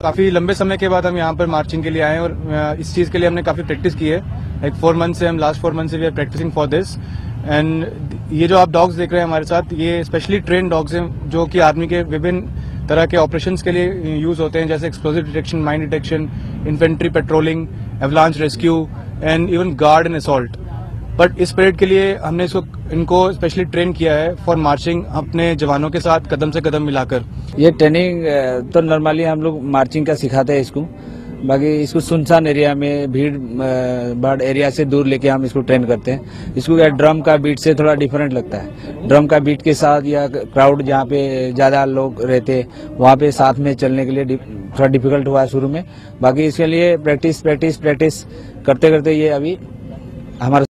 काफ़ी लंबे समय के बाद हम यहाँ पर मार्चिंग के लिए आए और इस चीज़ के लिए हमने काफ़ी प्रैक्टिस की है। लाइक फोर मंथ से, हम लास्ट फोर मंथ से we are practicing for this and ये जो आप डॉग्स देख रहे हैं हमारे साथ, ये स्पेशली ट्रेन डॉग्स हैं, जो कि आर्मी के विभिन्न तरह के ऑपरेशन के लिए यूज़ होते हैं, जैसे explosive detection mine detection infantry patrolling avalanche rescue and even guard and assault but इस परेड के लिए हमने इसको, इनको स्पेशली ट्रेन किया है फॉर मार्चिंग अपने जवानों के साथ कदम से कदम मिलाकर। ये ट्रेनिंग तो नॉर्मली हम लोग मार्चिंग का सिखाते हैं इसको। बाकी इसको सुनसान एरिया में, भीड़ भाड़ एरिया से दूर लेके हम इसको ट्रेन करते हैं। इसको क्या ड्रम का बीट से थोड़ा डिफरेंट लगता है। ड्रम का बीट के साथ या क्राउड जहाँ पे ज़्यादा लोग रहते हैं, वहाँ पे साथ में चलने के लिए थोड़ा डिफ़िकल्ट हुआ शुरू में। बाकी इसके लिए प्रैक्टिस प्रैक्टिस प्रैक्टिस करते करते ये अभी हमारा